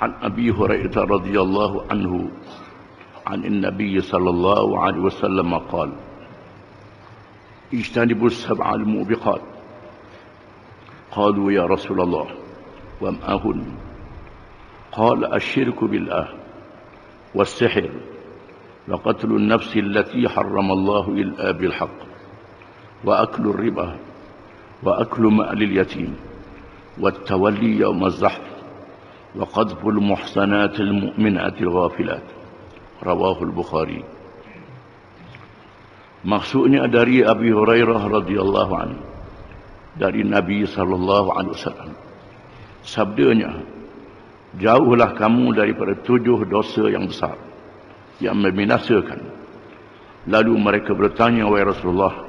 عن أبي هريرة رضي الله عنه عن النبي صلى الله عليه وسلم قال اجتنبوا السبع الموبقات. قالوا يا رسول الله وما هن؟ قال الشرك بالله والسحر وقتل النفس التي حرم الله إلا بالحق وأكل الربا وأكل مال اليتيم والتولي يوم الزحف وقذف المحصنات المؤمنات الغافلات رواه البخاري Maksudnya dari Abi Hurairah radhiyallahu anhu dari Nabi sallallahu alaihi wasallam. Sabdanya, jauhlah kamu daripada tujuh dosa yang besar yang membinasakan. Lalu mereka bertanya wahai Rasulullah,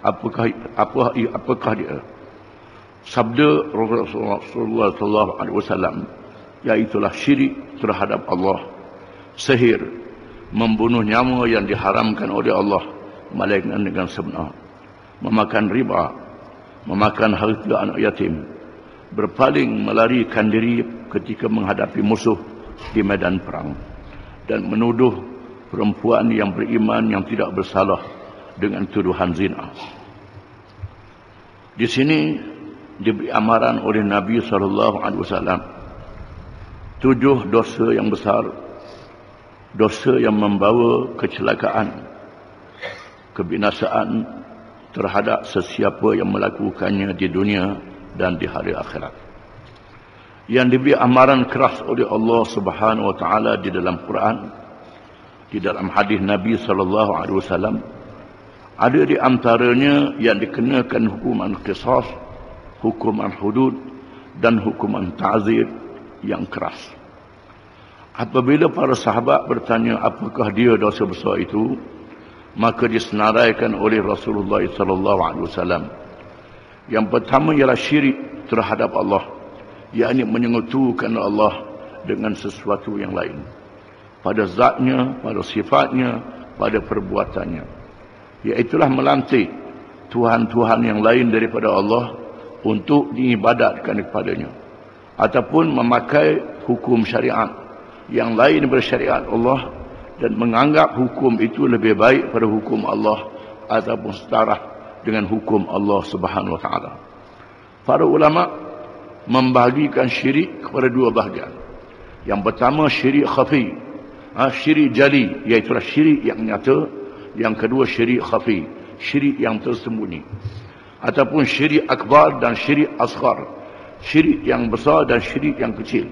apakah apa apakah dia? Sabda Rasulullah sallallahu alaihi wasallam iaitulah syirik terhadap Allah, sihir, membunuh nyawa yang diharamkan oleh Allah, melainkan dengan sebenar, memakan riba, memakan harta anak yatim, berpaling melarikan diri ketika menghadapi musuh di medan perang, dan menuduh perempuan yang beriman yang tidak bersalah dengan tuduhan zina. Di sini diberi amaran oleh Nabi sallallahu alaihi wasallam tujuh dosa yang besar. Dosa yang membawa kecelakaan. Kebinasaan terhadap sesiapa yang melakukannya di dunia dan di hari akhirat. Yang diberi amaran keras oleh Allah Subhanahu wa taala di dalam Quran di dalam hadis Nabi sallallahu alaihi wasallam ada di antaranya yang dikenakan hukuman qisas hukuman hudud dan hukuman ta'zir yang keras. Apabila para sahabat bertanya apakah dia dosa besar itu, maka disenaraikan oleh Rasulullah sallallahu alaihi wasallam. Yang pertama ialah syirik terhadap Allah, yakni menyekutukan Allah dengan sesuatu yang lain. Pada zatnya, pada sifatnya, pada perbuatannya. Iaitulah melantik Tuhan-Tuhan yang lain daripada Allah untuk diibadatkan kepadanya ataupun memakai hukum syariat. Yang lain bersyariat Allah dan menganggap hukum itu lebih baik pada hukum Allah ataupun setara dengan hukum Allah Subhanahu wa taala. Para ulama membahagikan syirik kepada dua bahagian. Yang pertama syirik khafi, ha, syirik jali iaitu syirik yang nyata, yang kedua syirik khafi, syirik yang tersembunyi. Ataupun syirik akbar dan syirik asghar syirik yang besar dan syirik yang kecil.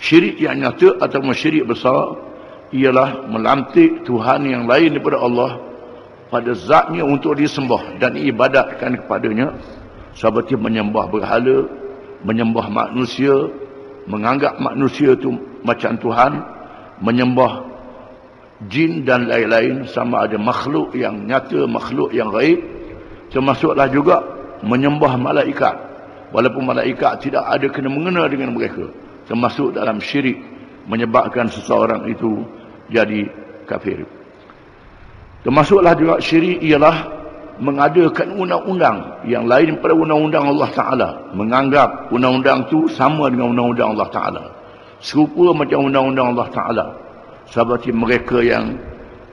Syirik yang nyata ataupun syirik besar ialah melantik Tuhan yang lain daripada Allah pada zatnya untuk disembah dan ibadatkan kepadanya seperti menyembah berhala menyembah manusia menganggap manusia itu macam Tuhan menyembah jin dan lain-lain sama ada makhluk yang nyata makhluk yang gaib. Termasuklah juga menyembah malaikat walaupun malaikat tidak ada kena mengena dengan mereka termasuk dalam syirik menyebabkan seseorang itu jadi kafir. Termasuklah juga syirik ialah mengadakan undang-undang yang lain pada undang-undang Allah Ta'ala. Menganggap undang-undang itu sama dengan undang-undang Allah Ta'ala. Serupa macam undang-undang Allah Ta'ala. Seperti mereka yang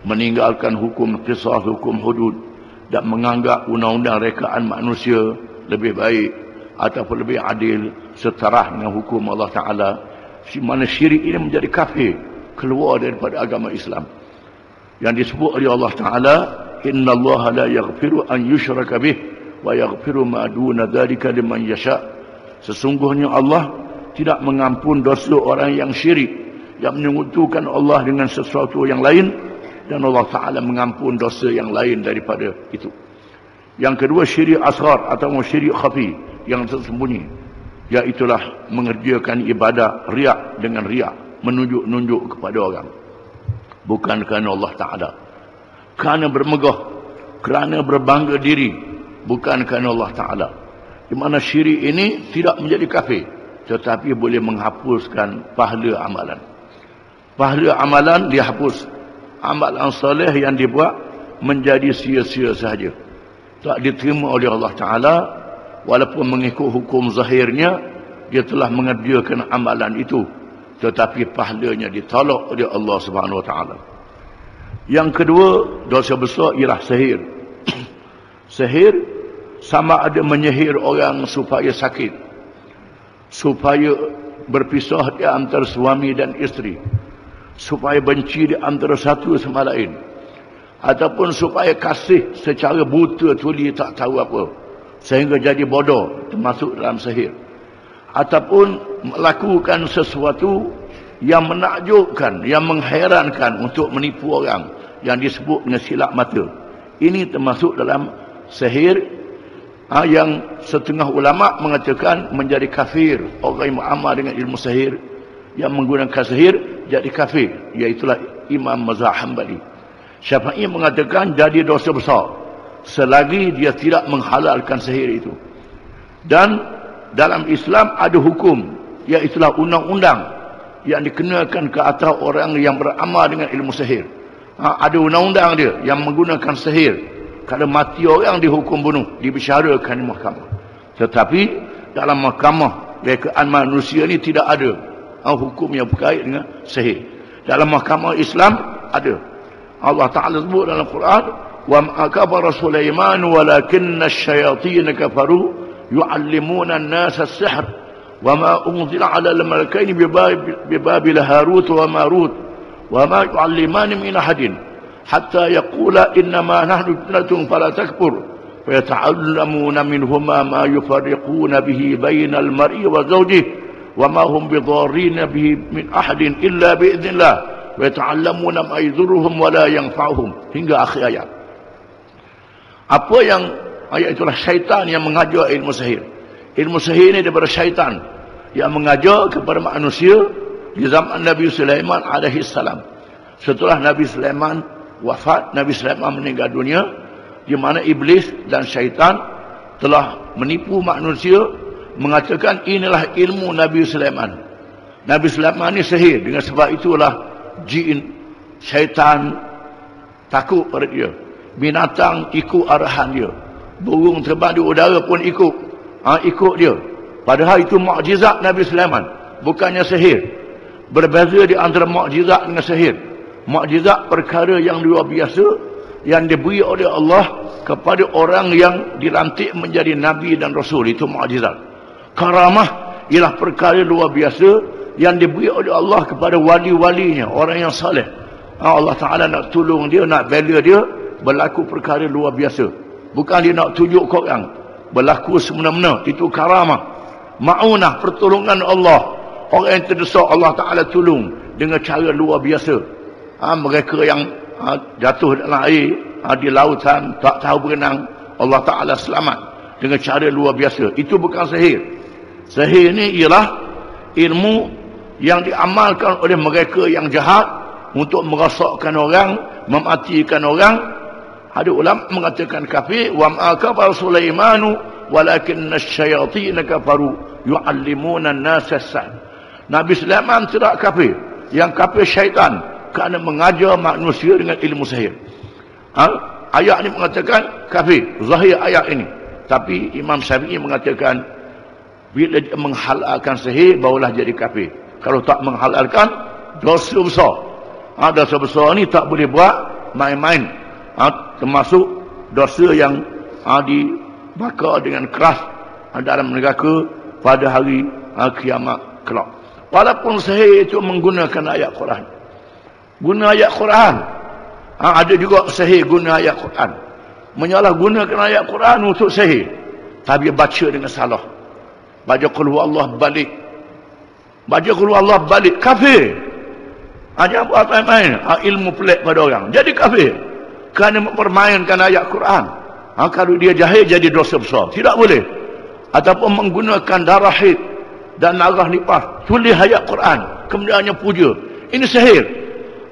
meninggalkan hukum kisah, hukum hudud dan menganggap undang-undang rekaan manusia lebih baik ataupun lebih adil setara dengan hukum Allah Ta'ala. Si mana syirik ini menjadi kafir keluar daripada agama Islam. Yang disebut oleh Allah Ta'ala inna Allah la yaghfiru an yushraka bih wa yaghfiru ma duna dhalika liman yasha. Sesungguhnya Allah tidak mengampun dosa orang yang syirik yang menyekutukan Allah dengan sesuatu yang lain dan Allah Ta'ala mengampun dosa yang lain daripada itu. Yang kedua syirik asghar atau syirik khafi yang tersembunyi. Iaitulah mengerjakan ibadah riak dengan riak. Menunjuk-nunjuk kepada orang. Bukan kerana Allah Ta'ala. Kerana bermegah. Kerana berbangga diri. Bukan kerana Allah Ta'ala. Di mana syirik ini tidak menjadi kafir. Tetapi boleh menghapuskan pahala amalan. Pahala amalan dihapus amalan soleh yang dibuat menjadi sia-sia sahaja. Tak diterima oleh Allah Ta'ala walaupun mengikut hukum zahirnya dia telah mengerjakan amalan itu tetapi pahalanya ditolak oleh Allah Subhanahu wa taala. Yang kedua, dosa besar ialah sihir. sihir sama ada menyihir orang supaya sakit. Supaya berpisah di antara suami dan isteri. Supaya benci di antara satu sama lain. Ataupun supaya kasih secara buta tuli tak tahu apa. Sehingga jadi bodoh termasuk dalam sihir ataupun melakukan sesuatu yang menakjubkan, yang mengherankan untuk menipu orang yang disebut dengan silap mata. Ini termasuk dalam sihir ha, yang setengah ulama mengatakan menjadi kafir orang yang beramal dengan ilmu sihir yang menggunakan sihir jadi kafir iaitulah Imam Mazhab Hanbali. Syafi'i mengatakan jadi dosa besar selagi dia tidak menghalalkan sihir itu. Dan dalam Islam ada hukum iaitulah undang-undang yang dikenakan ke atas orang yang beramal dengan ilmu sihir. Ha, ada undang-undang dia yang menggunakan sihir. Kalau mati orang dihukum bunuh, dibicarakan di mahkamah. Tetapi dalam mahkamah rekaan manusia ni tidak ada ha, hukum yang berkait dengan sihir. Dalam mahkamah Islam ada. Allah Ta'ala sebut dalam Quran, وَمَا كَبَرَ سُلَيْمَانُ وَلَكِنَّ الشَّيَاطِينَ كَفَرُوا يعلمون الناس السحر وما أنزل على الملكين ببابل هاروت وماروت وما يعلمان من أحد حتى يقول إنما نحن فتنة فلا تكبر فيتعلمون منهما ما يفرقون به بين المرء وزوجه وما هم بضارين به من أحد إلا بإذن الله ويتعلمون ما يضرهم ولا ينفعهم. hingga akhir ayat apa yang Ayat itulah syaitan yang mengajar ilmu sihir. Ilmu sihir ini daripada syaitan yang mengajar kepada manusia di zaman Nabi Sulaiman alaihi salam. Setelah Nabi Sulaiman wafat, Nabi Sulaiman meninggal dunia, di mana iblis dan syaitan telah menipu manusia mengatakan inilah ilmu Nabi Sulaiman. Nabi Sulaiman ini sihir dengan sebab itulah jin, syaitan takut pada dia. Binatang ikut arahan dia. Burung terbang di udara pun ikut. Ha, ikut dia. Padahal itu mukjizat Nabi Sulaiman bukannya sihir. Berbeza di antara mukjizat dengan sihir. Mukjizat perkara yang luar biasa yang diberi oleh Allah kepada orang yang dilantik menjadi nabi dan rasul. Itu mukjizat. Karamah ialah perkara luar biasa yang diberi oleh Allah kepada wali-walinya orang yang saleh. Ha, Allah Taala nak tolong dia nak bela dia berlaku perkara luar biasa Bukan dia nak tunjuk kau orang. Berlaku semena-mena. Itu karamah. Ma'unah pertolongan Allah. Orang yang terdesak Allah Ta'ala tolong. Dengan cara luar biasa. Ha, mereka yang ha, jatuh dalam air. Ha, di lautan. Tak tahu berenang. Allah Ta'ala selamat. Dengan cara luar biasa. Itu bukan sihir. Sihir ini ialah ilmu yang diamalkan oleh mereka yang jahat untuk merosakkan orang, mematikan orang ada ulama mengatakan kafir wa ma kafara Sulaiman walakin asyayatin kafaru yuallimuna an-nasa Nabi Sulaiman tidak kafir. Yang kafir syaitan kerana mengajar manusia dengan ilmu sihir. Ha? Ayat ini mengatakan kafir. Zahir ayat ini. Tapi Imam Syafi'i mengatakan bila dia menghalalkan sihir barulah jadi kafir. Kalau tak menghalalkan dosa besar. Ha, dosa besar ni tak boleh buat main-main ha, termasuk dosa yang ha, dibakar dengan keras dalam neraka pada hari ha, kiamat kelak. Walaupun sihir itu menggunakan ayat Quran. Guna ayat Quran. Ha, ada juga sihir guna ayat Quran. Menyalahgunakan ayat Quran untuk sihir. Tapi baca dengan salah. Baca keluar Allah balik. Baca keluar Allah balik. Kafir. Hanya buat main-main. Ha, ilmu pelik pada orang. Jadi kafir kerana mempermainkan ayat Quran. Ha, kalau dia jahil jadi dosa besar. Tidak boleh. Ataupun menggunakan darah hid dan narah nipah. Tulis ayat Quran. Kemudiannya puja. Ini sihir.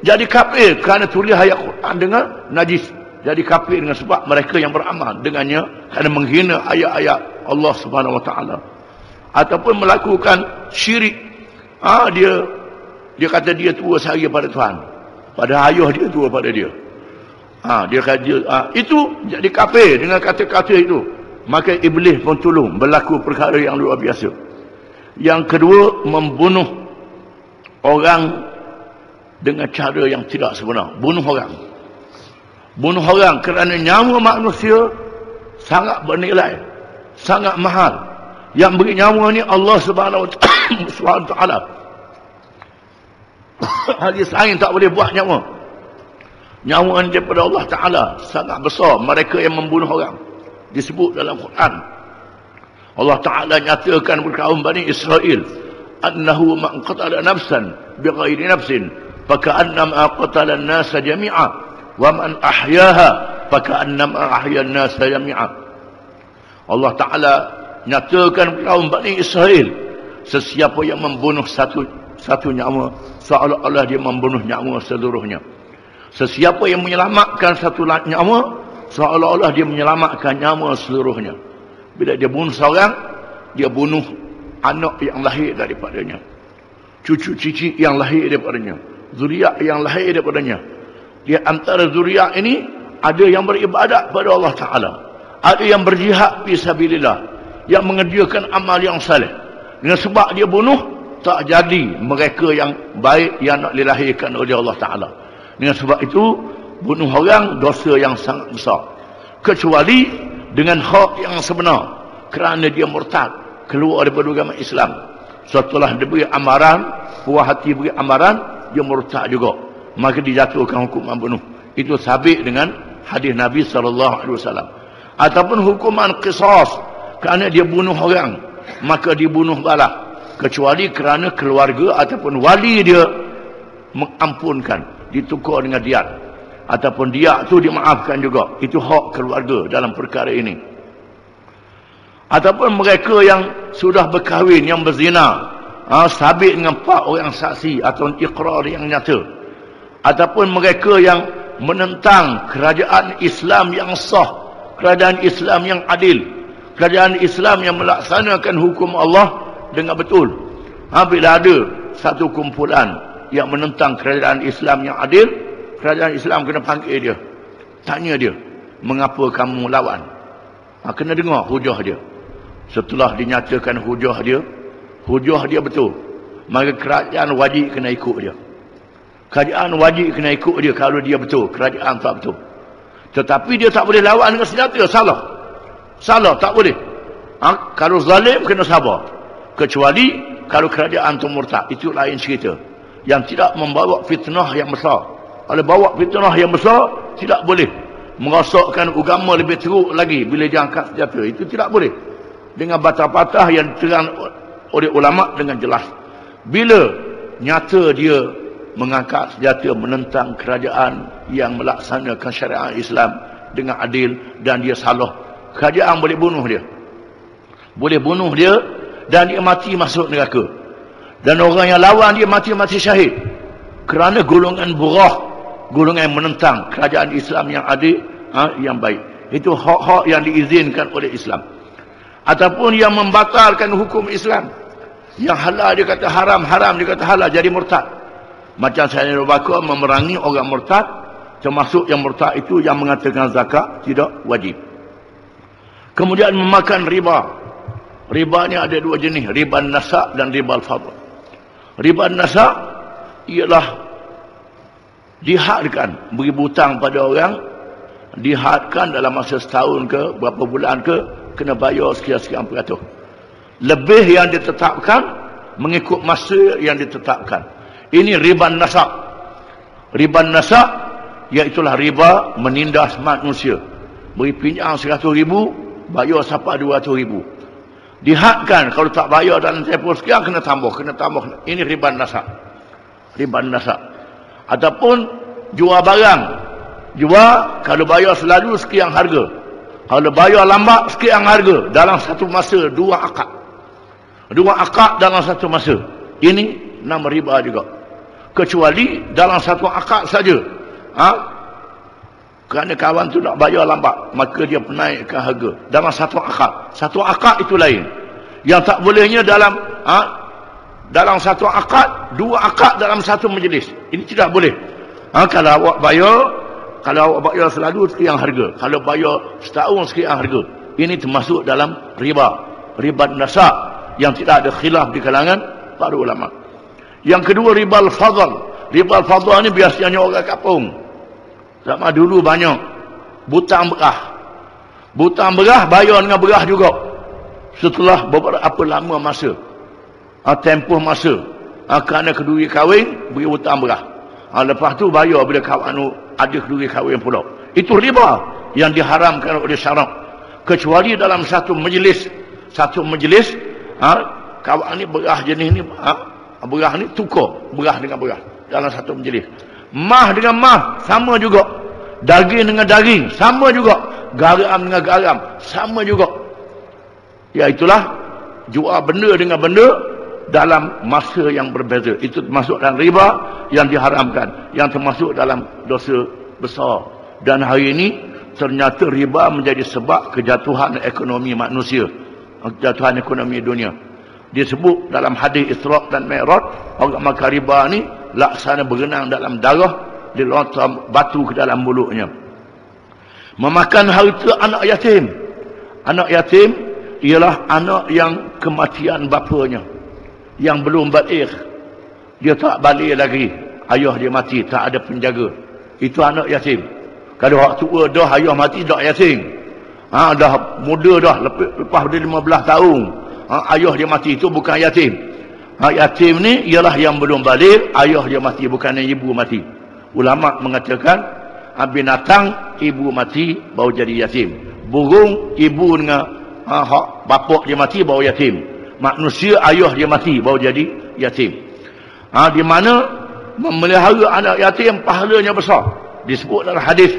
Jadi kafir kerana tulis ayat Quran dengan najis. Jadi kafir dengan sebab mereka yang beramal dengannya kerana menghina ayat-ayat Allah Subhanahu Wa Taala. Ataupun melakukan syirik. Ha, dia dia kata dia tua sehari pada Tuhan. Pada ayah dia tua pada dia. Ha, dia kata ha, itu jadi kafir dengan kata-kata itu. Maka iblis pun tolong berlaku perkara yang luar biasa. Yang kedua membunuh orang dengan cara yang tidak sebenar. Bunuh orang. Bunuh orang kerana nyawa manusia sangat bernilai. Sangat mahal. Yang beri nyawa ni Allah subhanahu wa ta'ala. Hadis lain tak boleh buat nyawa. Nyawa daripada Allah Ta'ala sangat besar. Mereka yang membunuh orang. Disebut dalam Quran. Allah Ta'ala nyatakan berkaum Bani Israel. Annahu ma'qatala nafsan bighairi nafsin. Faka'annama qatala nasa jami'a. Wa man ahyaha. Faka'annama ahya nasa jami'a. Allah Ta'ala nyatakan berkaum Bani Israel. Sesiapa yang membunuh satu satu nyawa. Seolah-olah dia membunuh nyawa seluruhnya. Sesiapa yang menyelamatkan satu nyawa, seolah-olah dia menyelamatkan nyawa seluruhnya. Bila dia bunuh seorang, dia bunuh anak yang lahir daripadanya. Cucu cici yang lahir daripadanya. Zuriat yang lahir daripadanya. Di antara zuriat ini, ada yang beribadat pada Allah Ta'ala. Ada yang berjihad fisabilillah. Yang mengerjakan amal yang salih. Dengan sebab dia bunuh, tak jadi mereka yang baik yang nak dilahirkan oleh Allah Ta'ala. Dengan sebab itu, bunuh orang dosa yang sangat besar. Kecuali dengan hak yang sebenar. Kerana dia murtad. Keluar daripada agama Islam. Setelah dia beri amaran, puas hati beri amaran, dia murtad juga. Maka dijatuhkan hukuman bunuh. Itu sabit dengan hadis Nabi SAW. Ataupun hukuman qisas. Kerana dia bunuh orang. Maka dibunuh balas. Kecuali kerana keluarga ataupun wali dia mengampunkan ditukar dengan diat. Ataupun diat tu dimaafkan juga. Itu hak keluarga dalam perkara ini. Ataupun mereka yang sudah berkahwin yang berzina ha, sabit dengan empat orang saksi atau ikrar yang nyata. Ataupun mereka yang menentang kerajaan Islam yang sah kerajaan Islam yang adil kerajaan Islam yang melaksanakan hukum Allah dengan betul. Ha, bila ada satu kumpulan yang menentang kerajaan Islam yang adil, kerajaan Islam kena panggil dia. Tanya dia, mengapa kamu lawan? Ha, kena dengar hujah dia. Setelah dinyatakan hujah dia, hujah dia betul. Maka kerajaan wajib kena ikut dia. Kerajaan wajib kena ikut dia kalau dia betul. Kerajaan tak betul. Tetapi dia tak boleh lawan dengan senjata. Salah. Salah, tak boleh. Ha? Kalau zalim, kena sabar. Kecuali kalau kerajaan tu murtad. Itu lain cerita yang tidak membawa fitnah yang besar. Kalau bawa fitnah yang besar, tidak boleh. Merosakkan agama lebih teruk lagi bila dia angkat senjata. Itu tidak boleh. Dengan batah-batah yang terang oleh ulama dengan jelas. Bila nyata dia mengangkat senjata menentang kerajaan yang melaksanakan syariat Islam dengan adil dan dia salah. Kerajaan boleh bunuh dia. Boleh bunuh dia dan dia mati masuk neraka. Dan orang yang lawan dia mati-mati syahid. Kerana golongan burah. Golongan yang menentang kerajaan Islam yang adil, ha, yang baik. Itu hak-hak yang diizinkan oleh Islam. Ataupun yang membatalkan hukum Islam. Yang halal dia kata haram, haram dia kata halal, jadi murtad. Macam saya Bakar memerangi orang murtad. Termasuk yang murtad itu yang mengatakan zakat tidak wajib. Kemudian memakan riba. Riba ni ada dua jenis. Riba nasak dan riba al-fadl riba nasa ialah dihadkan beri butang pada orang dihadkan dalam masa setahun ke berapa bulan ke kena bayar sekian-sekian peratus. Lebih yang ditetapkan mengikut masa yang ditetapkan. Ini riba nasa riba nasa iaitulah riba menindas manusia. Beri pinjam seratus ribu bayar dua ratus ribu dihadkan kalau tak bayar dalam tempoh sekian kena tambah kena tambah. Ini riba nasa riba nasa ataupun jual barang. Jual kalau bayar selalu sekian harga. Kalau bayar lambat sekian harga. Dalam satu masa dua akad. Dua akad dalam satu masa. Ini nama riba juga. Kecuali dalam satu akad saja. Ha? Kerana kawan tu nak bayar lambat maka dia menaikkan harga. Dalam satu akad. Satu akad itu lain. Yang tak bolehnya dalam ha, dalam satu akad dua akad dalam satu majlis. Ini tidak boleh. Ha, kalau awak bayar kalau awak bayar selalu sekian harga. Kalau bayar setahun sekian harga. Ini termasuk dalam riba. Riba nasa yang tidak ada khilaf di kalangan para ulama. Yang kedua riba al-fadl. Riba al-fadl ni biasanya orang kampung. Zaman dulu banyak. Butang berah. Butang berah bayar dengan berah juga. Setelah beberapa lama masa. Ha, tempoh masa. Ha, kerana kedua kahwin, beri hutang berah. Ha, lepas tu bayar bila kawan ada kedua kahwin pula. Itu riba yang diharamkan oleh syarak. Kecuali dalam satu majlis. Satu majlis, ha, kawan ni berah jenis ni, ha, berah ni tukar. Berah dengan berah. Dalam satu majlis. Mah dengan mah, sama juga. Daging dengan daging, sama juga. Garam dengan garam sama juga. Ya itulah jual benda dengan benda dalam masa yang berbeza. Itu termasuk dalam riba yang diharamkan yang termasuk dalam dosa besar. Dan hari ini ternyata riba menjadi sebab kejatuhan ekonomi manusia kejatuhan ekonomi dunia. Disebut dalam hadis Isra dan Mi'raj orang makan riba ni laksana berenang dalam darah dilontar batu ke dalam mulutnya memakan harta anak yatim. Anak yatim ialah anak yang kematian bapanya yang belum balik. Dia tak balik lagi. Ayah dia mati, tak ada penjaga. Itu anak yatim. Kalau orang tua dah ayah mati dah yatim. Ha, dah muda dah lepas, lepas dia 15 tahun. Ha, ayah dia mati itu bukan yatim. Ha, yatim ni ialah yang belum balik, ayah dia mati bukan ibu mati. Ulama mengatakan binatang ibu mati baru jadi yatim. Burung ibu dengan ha, hak bapak dia mati baru yatim. Manusia ayah dia mati baru jadi yatim. Ha, di mana memelihara anak yatim pahalanya besar. Disebut dalam hadis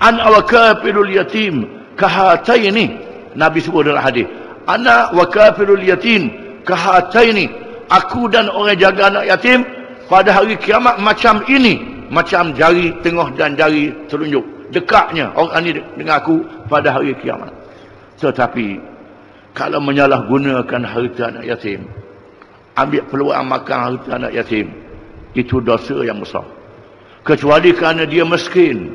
an awakafirul yatim kahataini. Nabi sebut dalam hadis ana wakafirul yatim kahataini aku dan orang jaga anak yatim pada hari kiamat macam ini macam jari tengah dan jari telunjuk. Dekatnya orang ini dengan aku pada hari kiamat. Tetapi kalau menyalahgunakan harta anak yatim ambil peluang makan harta anak yatim itu dosa yang besar. Kecuali kerana dia miskin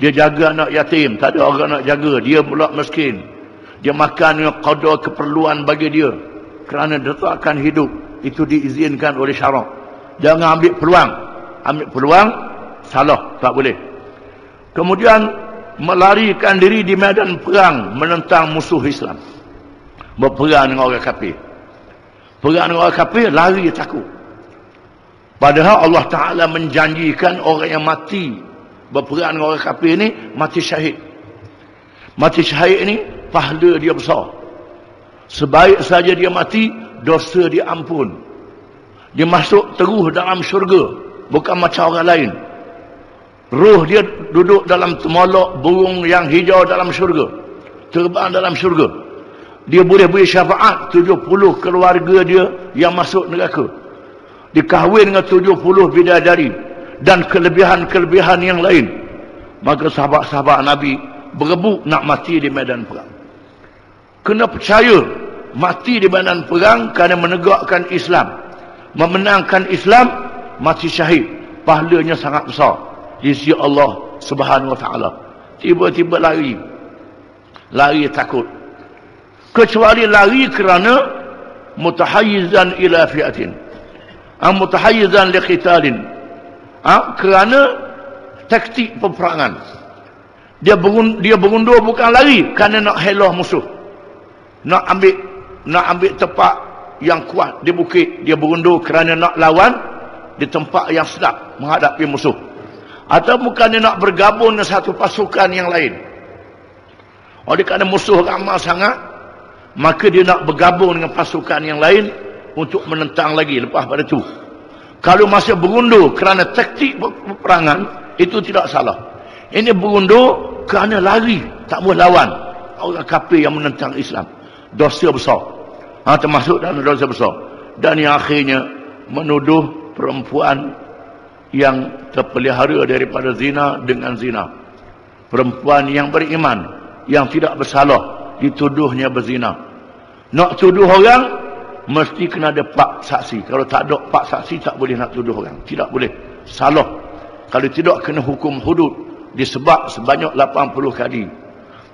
dia jaga anak yatim tak ada orang nak jaga dia pula miskin. Dia makan dengan qadar keperluan bagi dia. Kerana dia tak akan hidup itu diizinkan oleh syarak. Jangan ambil peluang. Ambil peluang salah. Tak boleh. Kemudian melarikan diri di medan perang menentang musuh Islam. Berperang dengan orang kafir. Perang dengan orang kafir lari takut. Padahal Allah Ta'ala menjanjikan orang yang mati berperang dengan orang kafir ni mati syahid. Mati syahid ni pahala dia besar. Sebaik saja dia mati dosa dia ampun dia masuk terus dalam syurga bukan macam orang lain Ruh dia duduk dalam temolok burung yang hijau dalam syurga. Terbang dalam syurga. Dia boleh beri syafaat 70 keluarga dia yang masuk neraka. Dikahwin dengan 70 bidadari. Dan kelebihan-kelebihan yang lain. Maka sahabat-sahabat Nabi berebut nak mati di medan perang. Kena percaya mati di medan perang kerana menegakkan Islam. Memenangkan Islam, mati syahid. Pahalanya sangat besar di sisi Allah Subhanahu wa taala. Tiba-tiba lari. Lari takut. Kecuali lari kerana mutahayyizan ila fi'atin. Am mutahayyizan li qitalin. Ha? kerana taktik peperangan. Dia berun, dia berundur bukan lari kerana nak helah musuh. Nak ambil nak ambil tempat yang kuat di bukit, dia berundur kerana nak lawan di tempat yang sedap menghadapi musuh. Atau bukan dia nak bergabung dengan satu pasukan yang lain. Oleh kerana musuh ramah sangat maka dia nak bergabung dengan pasukan yang lain untuk menentang lagi lepas pada itu kalau masih berundur kerana taktik peperangan itu tidak salah. Ini berundur kerana lari tak boleh lawan orang kafir yang menentang Islam dosa besar ha, termasuk dalam dosa besar dan yang akhirnya menuduh perempuan yang terpelihara daripada zina dengan zina. Perempuan yang beriman, yang tidak bersalah, dituduhnya berzina. Nak tuduh orang, mesti kena ada pak saksi. Kalau tak ada pak saksi, tak boleh nak tuduh orang. Tidak boleh. Salah. Kalau tidak, kena hukum hudud. Disebab sebanyak 80 kali.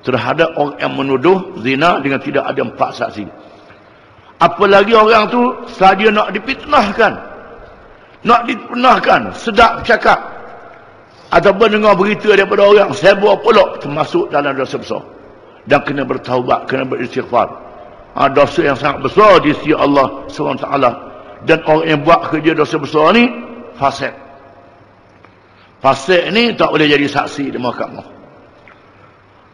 Terhadap orang yang menuduh zina dengan tidak ada empat saksi. Apalagi orang tu saja nak dipitnahkan Nak dipenahkan, sedap cakap. Ataupun dengar berita daripada orang, sebuah pulak termasuk dalam dosa besar. Dan kena bertaubat, kena beristighfar. Ha, dosa yang sangat besar di sisi Allah SWT. Dan orang yang buat kerja dosa besar ni, fasik. Fasik ni tak boleh jadi saksi di mahkamah.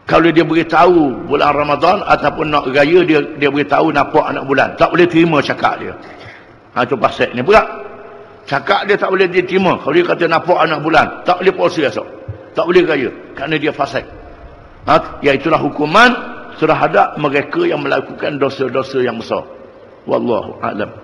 Kalau dia beritahu bulan Ramadan ataupun nak raya dia dia beritahu nampak anak bulan, tak boleh terima cakap dia. Ha tu pasal ni berat. Cakap dia tak boleh diterima. Kalau dia kata nampak anak bulan, tak boleh puasa esok. Tak boleh raya kerana dia fasik. Ha itulah hukuman terhadap mereka yang melakukan dosa-dosa yang besar. Wallahu a'lam.